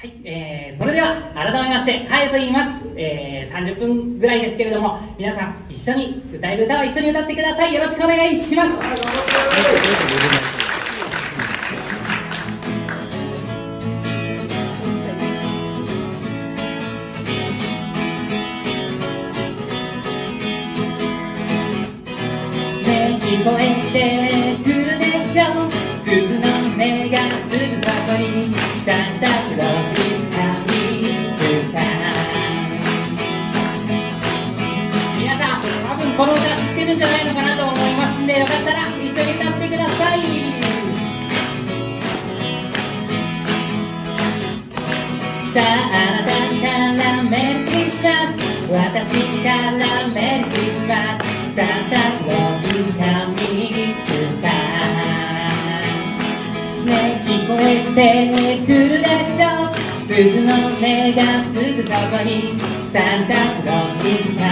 はい、えー、それでは改めまして、かよと言います。えー、30分ぐらいですけれども、皆さん一緒に歌える歌を一緒に歌ってください。よろしくお願いします。からメリークリスマスサンタクロースが見つかねえ聞こえてくるでしょ。鈴の音がすぐそこに。サンタクロンがみつか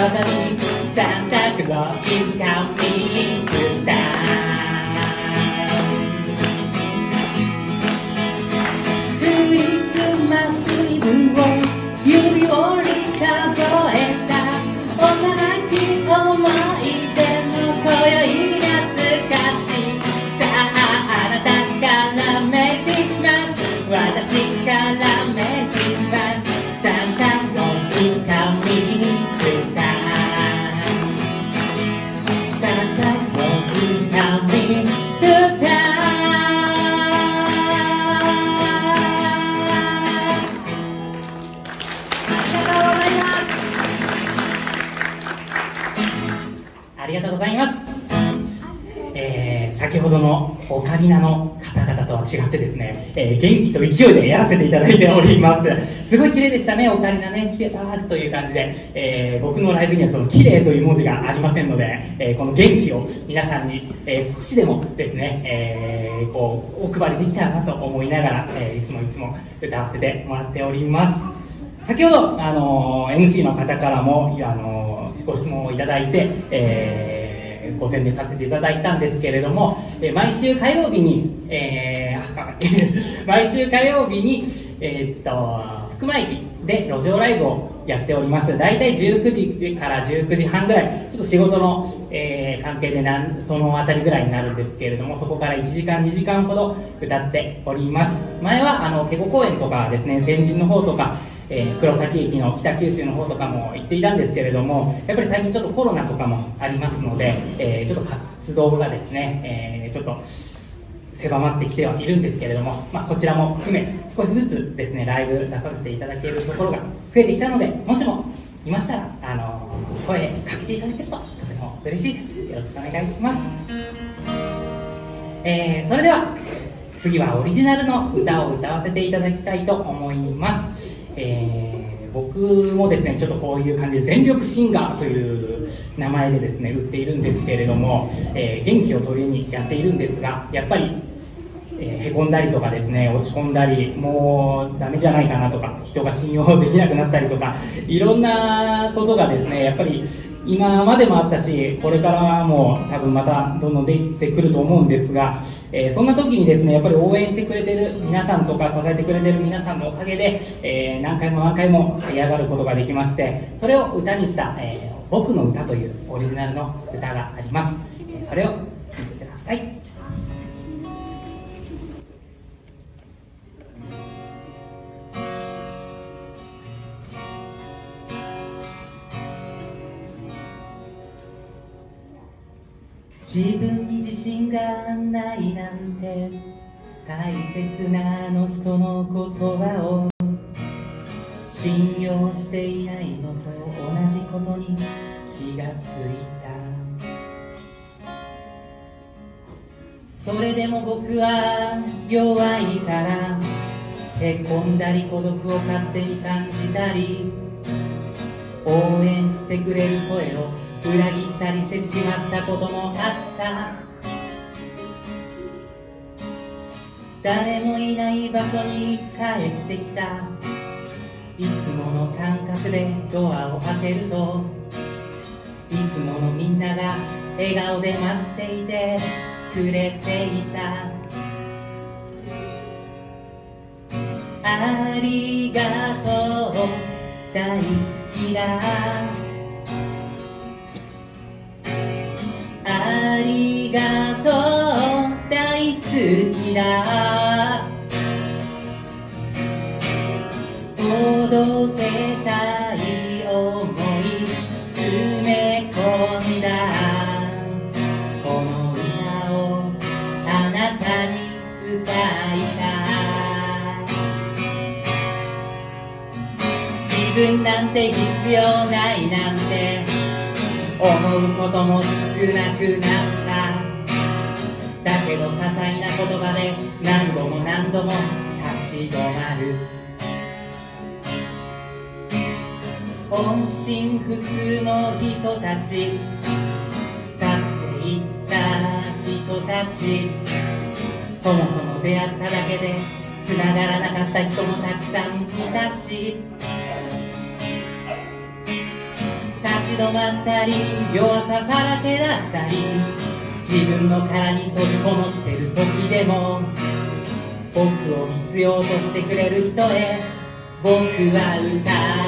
がすぐそこにサンタクローえー元気と勢いでやらせていただいております。すごい綺麗でしたね、オカリナね、綺麗だという感じで、えー僕のライブにはその綺麗という文字がありませんので、えーこの元気を皆さんに、えー少しでもですね、えーこう、お配りできたらなと思いながら、えーいつもいつも歌わせてもらっております。先ほど、あの MC の方からも、あのご質問をいただいて、えーご宣伝させていただいたんですけれども、えー毎週火曜日に、えー 毎週火曜日に、えーっと福間駅で路上ライブをやっております。大体19時から19時半ぐらい。ちょっと仕事の、えー関係でなんそのあたりぐらいになるんですけれどもそこから1時間2時間ほど歌っております。前はあのケゴ公園とかですね天神の方とかえー黒崎駅の北九州の方とかも行っていたんですけれどもやっぱり最近ちょっとコロナとかもありますので、えーちょっと活動がですね、えーちょっと狭まってきてはいるんですけれども、まあ、こちらも含め少しずつですねライブ出させていただけるところが増えてきたのでもしもいましたらあの声かけていただければとても嬉しいです。よろしくお願いします、えーそれでは次はオリジナルの歌を歌わせていただきたいと思います、えー僕もですねちょっとこういう感じで全力シンガーという名前でですね売っているんですけれども、えー元気を取りにやっているんですがやっぱりえーへこんだりとかですね落ち込んだりもうダメじゃないかなとか人が信用できなくなったりとかいろんなことがですねやっぱり今までもあったしこれからも多分またどんどんできてくると思うんですが、えーそんな時にですねやっぱり応援してくれてる皆さんとか支えてくれてる皆さんのおかげで、えー何回も何回も仕上がることができましてそれを歌にした、えー僕の歌」というオリジナルの歌があります、えそれを聴いてください「自分に自信がないなんて大切なあの人の言葉を信用していないのと同じことに気がついた。それでも僕は弱いからへこんだり孤独を勝手に感じたり応援してくれる声を裏切ったりしてしまったこともあった。誰もいない場所に帰ってきた。いつもの感覚でドアを開けるといつものみんなが笑顔で待っていてくれていた。ありがとう大好きだ。ありがとう大好きだ。届けたい想い詰め込んだ。この歌をあなたに歌いたい。自分なんて必要ないなんて思うことも少なくなっただけど些細な言葉で何度も何度も立ち止まる本心普通の人たち去っていった人たちそもそも出会っただけで繋がらなかった人もたくさんいたし止まったり弱ささらけ出したり自分の殻に閉じこもってる時でも僕を必要としてくれる人へ僕は歌う。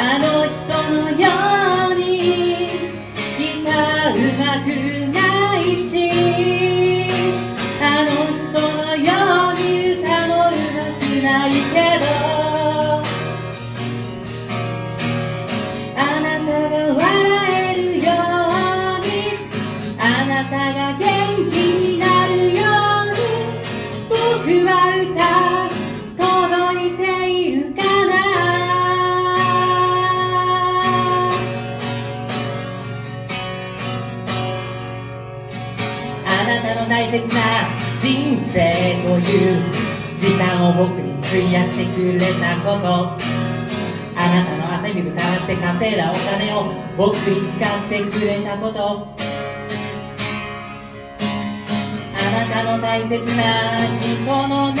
あの人のようにギターうまく時間を僕に費やしてくれたこと。あなたの汗水垂らして稼いだお金を僕に使ってくれたこと。あなたの大切な人の中に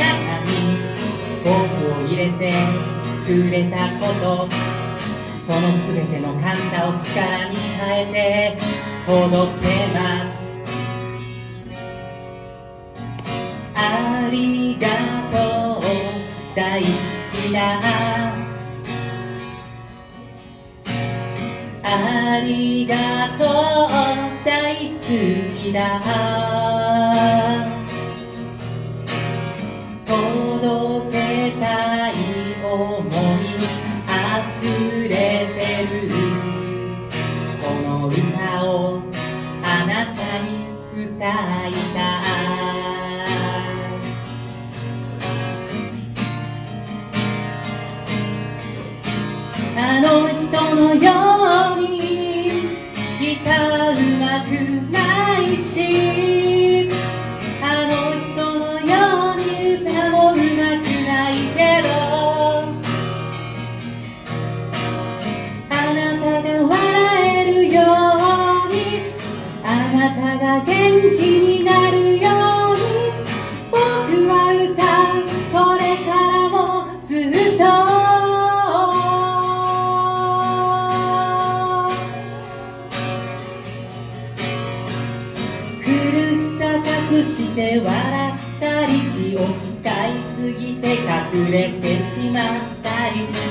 僕を入れてくれたこと。その全ての感謝を力に変えて届けます。りがとう大好きだありがとう大好きだ届けたい想い溢れてるこの歌をあなたに歌いたいあの人のように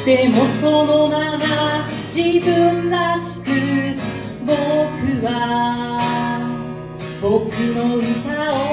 てもそのまま自分らしく僕は僕の歌を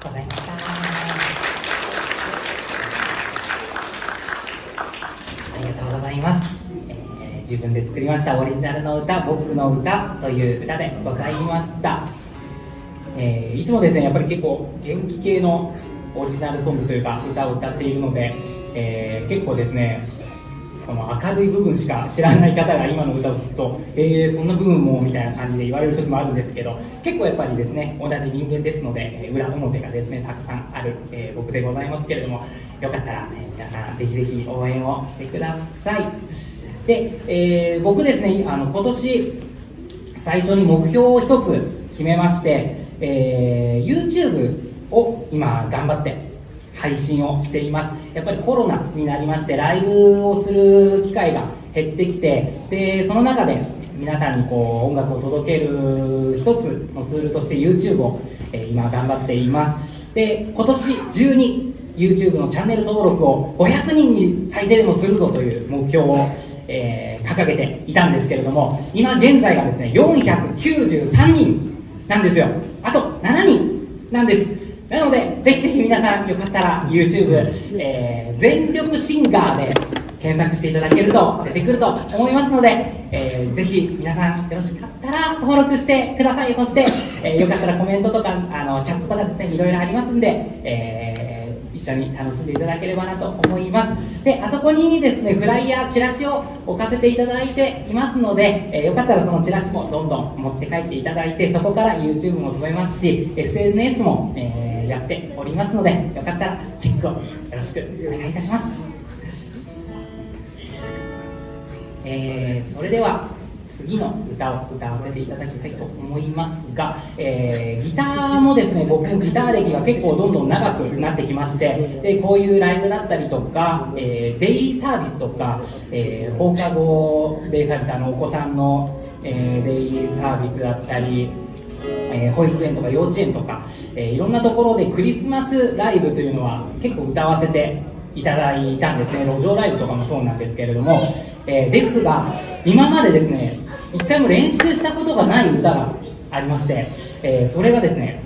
ありがとうございました。ありがとうございます、えー自分で作りましたオリジナルの歌「僕の歌」という歌でございました、えーいつもですねやっぱり結構元気系のオリジナルソングというか歌を歌っているので、えー結構ですねこの明るい部分しか知らない方が今の歌を聴くと「えー、そんな部分も」みたいな感じで言われる時もあるんですけど結構やっぱりですね同じ人間ですので、裏表がですねたくさんある、えー僕でございますけれどもよかったら、えー皆さんぜひぜひ応援をしてください。で、えー僕ですねあの今年最初に目標を一つ決めまして、えー YouTube を今頑張って配信をしています。やっぱりコロナになりましてライブをする機会が減ってきてでその中で皆さんにこう音楽を届ける一つのツールとして YouTube を、え今頑張っています。で今年中に YouTube のチャンネル登録を500人に最低でもするぞという目標を、えー掲げていたんですけれども今現在がですね493人なんですよ。あと7人なんです。なのでぜひぜひ皆さんよかったら YouTube、えー全力シンガーで検索していただけると出てくると思いますので、えーぜひ皆さんよろしかったら登録してください。そして、えーよかったらコメントとかあのチャットとかですねいろいろありますんで、えー一緒に楽しんでいただければなと思います。であそこにですねフライヤーチラシを置かせていただいていますので、えーよかったらそのチラシもどんどん持って帰っていただいてそこから YouTube も飛べますし SNS も、えーやっておりますのでよかったらチェックをよろしくお願いいたします。えーそれでは次の歌を歌わせていただきたいと思いますが、えーギターもですね僕ギター歴が結構どんどん長くなってきましてでこういうライブだったりとか、えーデイサービスとか、えー放課後デイサービスあのお子さんの、えーデイサービスだったりえー保育園とか幼稚園とか、えーいろんなところでクリスマスライブというのは結構歌わせていただいたんですね。路上ライブとかもそうなんですけれども、えーですが今までですね一回も練習したことがない歌がありまして、えーそれがですね、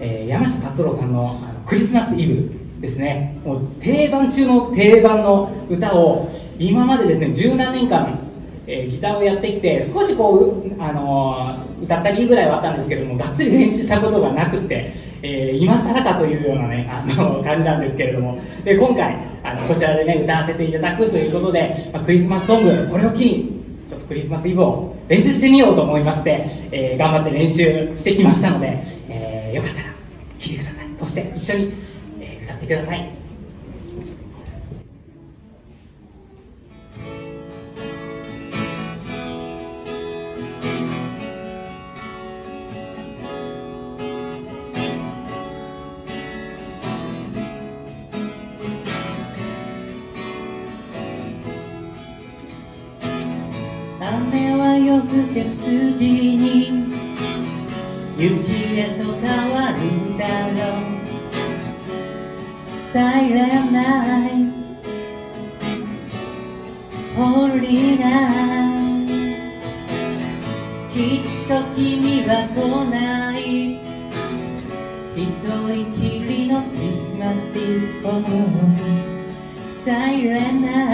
えー山下達郎さんのあのクリスマスイブですね。もう定番中の定番の歌を今までですね十何年間えーギターをやってきて少しこう、あのー歌ったりぐらいはあったんですけどもがっつり練習したことがなくて、えー今更かというようなねあの感じなんですけれども。で今回あのこちらでね歌わせていただくということで、まあクリスマスソングこれを機にちょっとクリスマスイブを練習してみようと思いまして、えー頑張って練習してきましたので、えーよかったら聴いてください。そして一緒に、え歌ってください。雨は夜更け過ぎに雪へと変わるだろう。Silent night Holy night きっと君は来ない一人きりのクリスマスを Silent night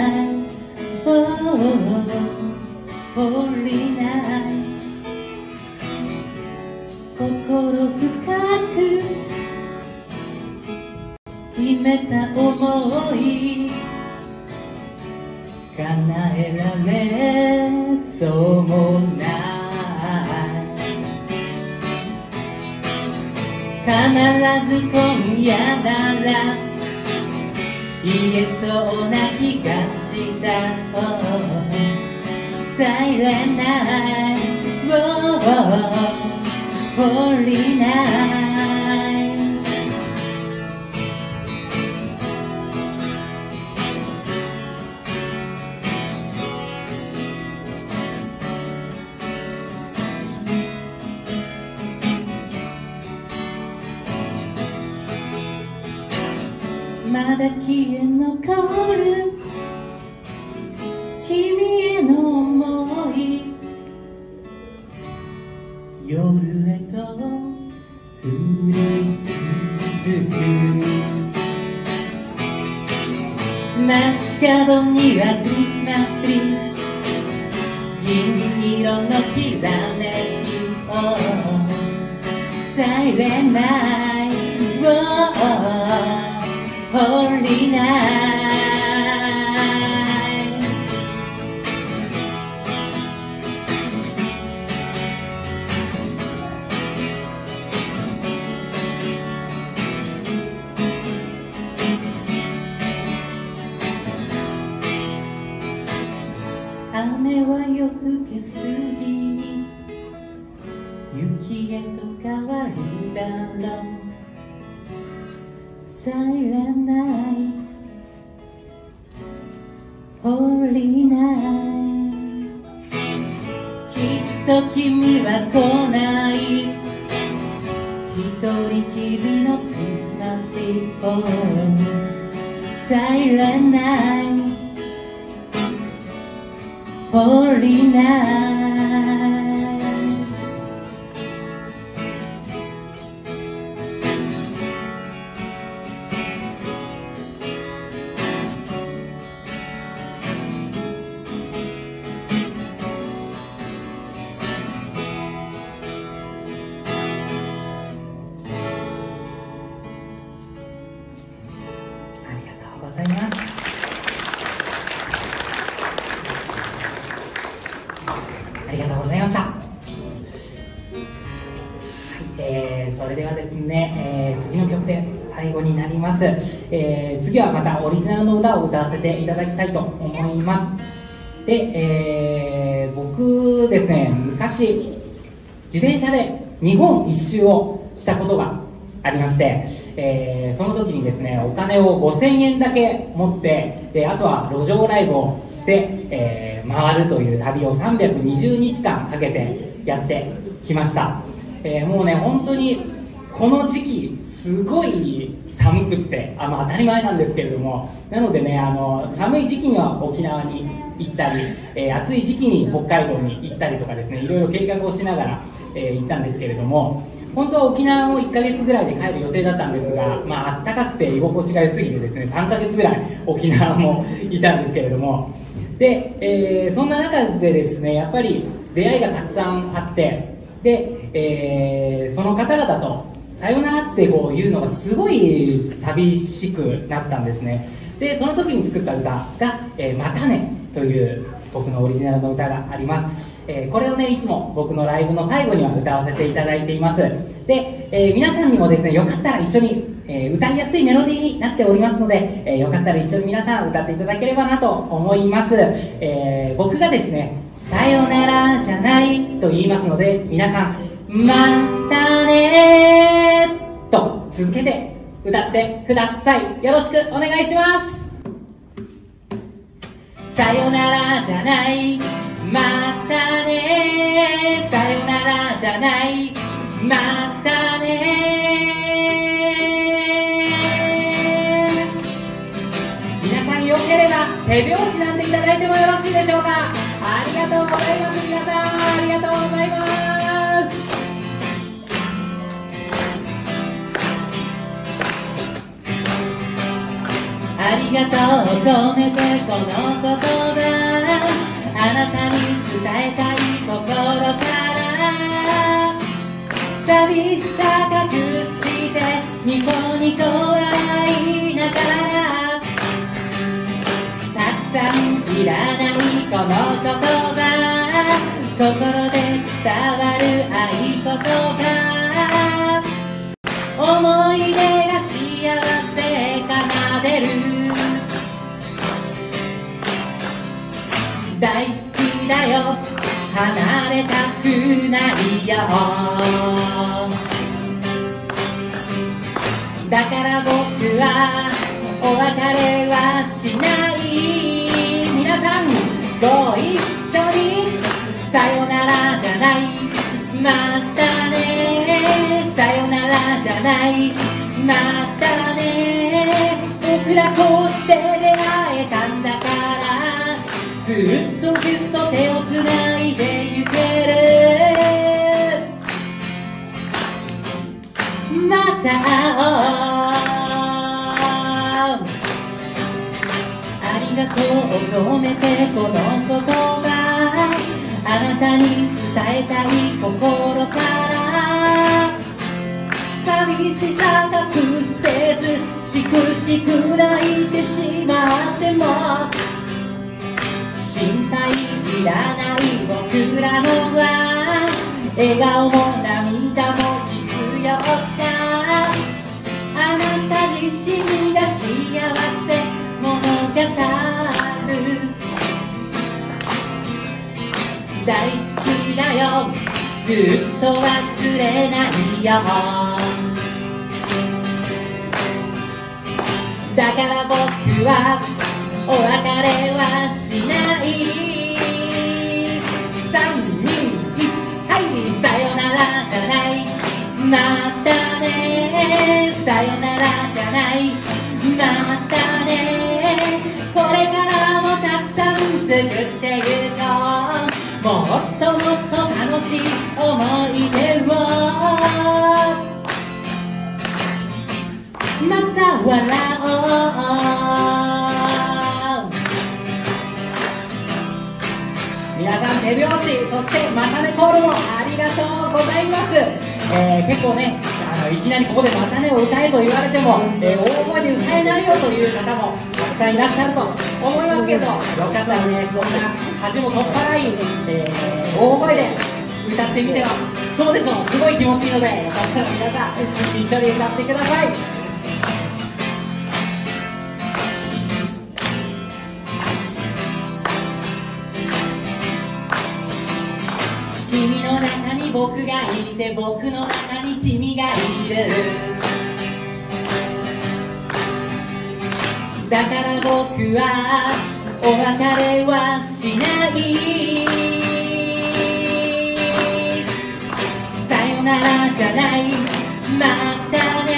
叶えられそうもない必ず今夜なら言えそうな気がした oh, Silent night oh, Holy night 消え残る。君への想い。夜へと降り続く。街角にはクリスマスツリー銀色のきらめきを。サイレンナ Silent night Holy night きっと君は来ない一人きりのクリスマスイブ Silent night Holy night ました。はい、えー、それではですね、えー次の曲で最後になります、えー次はまたオリジナルの歌を歌わせていただきたいと思います。で、えー僕ですね、昔、自転車で日本一周をしたことがありまして、えーその時にですねお金を5000円だけ持ってであとは路上ライブをして、えー回るという旅を320日間かけてやってきました、えーもうね本当にこの時期すごい寒くってあの当たり前なんですけれどもなのでねあの寒い時期には沖縄に行ったり、えー暑い時期に北海道に行ったりとかですねいろいろ計画をしながら、えー行ったんですけれども本当は沖縄も1ヶ月ぐらいで帰る予定だったんですが、まあ暖かくて居心地が良すぎてですね3ヶ月ぐらい沖縄もいたんですけれどもで、えーそんな中でですねやっぱり出会いがたくさんあってで、えーその方々とさよならってこういうのがすごい寂しくなったんですね。でその時に作った歌が「えーまたね」という僕のオリジナルの歌があります、えーこれをねいつも僕のライブの最後には歌わせていただいています。で、え皆さんにもですねよかったら一緒に、えー歌いやすいメロディーになっておりますので、えーよかったら一緒に皆さん歌っていただければなと思います、えー僕がですね「さよならじゃない」と言いますので皆さん「またね」と続けて歌ってください。よろしくお願いします。さよならじゃないまたねさよならじゃないまた手拍子なんていただいてもよろしいでしょうか。ありがとうございます。皆さんありがとうございます。ありがとうを込めてこの言葉。あなたに伝えたい心から。寂しさ隠してニコニコ笑いながら。の言葉心で伝わる。合言葉思い出が幸せ奏でる大好きだよ離れたくないよ。だから僕はお別れ笑顔も涙も必要さあなた自身が幸せ物語る大好きだよずっと忘れないよだから僕はお別れはしない。さよならじゃない。またねこれからもたくさん作ってゆこうもっともっと楽しい思い出を。また笑おう。皆さん手拍子そしてまたねコールもありがとうございます、えー結構ねいきなりここでまたねを歌えと言われても、えー大声で歌えないよという方もたくさんいらっしゃると思いますけどよかったらねこんな恥も取っ払い、えー大声で歌ってみてはどうでしょう。すごい気持ちいいのでよかったら皆さん一緒に歌ってください。君の中に僕がいて僕の中に君がいるだから僕はお別れはしないさよならじゃないまたね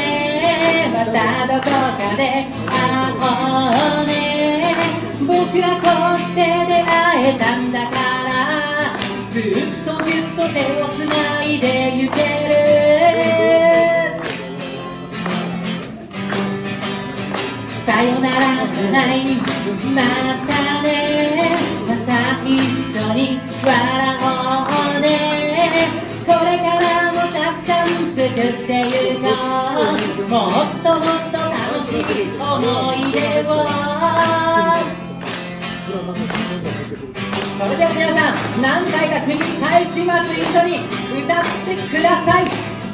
またどこかで会おうね僕らこうして出会えたんだからずっとずっと手をつないでゆけないまたねまた一緒に笑おうねこれからもたくさん作ってゆこうもっともっと楽しい思い出を。それでは皆さん何回か繰り返します。一緒に歌ってください。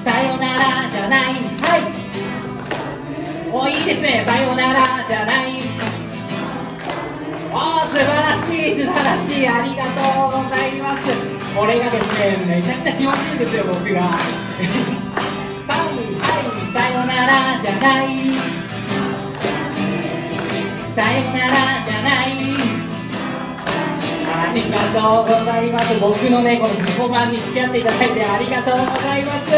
さよならじゃない。はい。おいいですね。さよならじゃない。お素晴らしい素晴らしいありがとうございます。これがですねめちゃくちゃ気持ちいいんですよ僕が。さはいさよならじゃない。さよならじゃない。ありがとうございます。僕のねこの自己版に付き合っていただいてありがとうございます。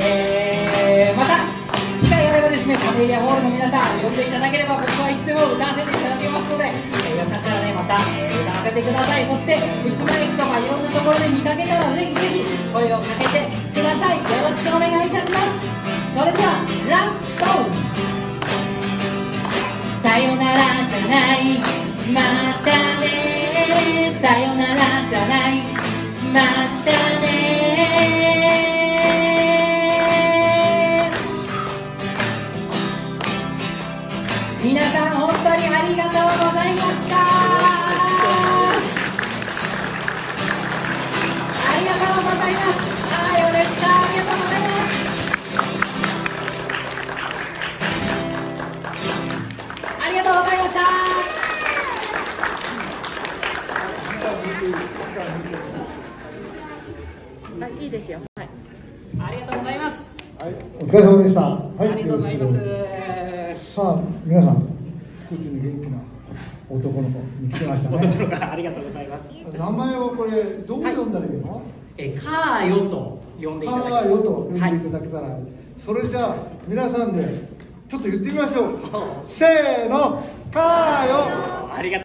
えー、またですねカメリアホールの皆さん呼んでいただければ僕はいつでも歌わせていただきますので、えーよかったらねまた、えー歌わせてください。そしてビッグマイクとかいろんなところで見かけたらぜひぜひ声をかけてください。よろしくお願いいたします。それではラスト。さよならまたね。さよならじゃない。またね。皆さん本当にありがとうございましたありがとうございますあーよでしたありがとうございますありがとうございましたはい、いいですよ。はい。ありがとうございますはい、お疲れ様でした。はい、ありがとうございますさあ、皆さん、空気に元気な男の子見つけましたね。ありがとうございます名前をこれ、どう読んだらいいの？えカーヨと呼んでいただきカーよと呼んでいはいただけたら、それじゃあ皆さんでちょっと言ってみましょう。おせーの、カーよ。ありがとう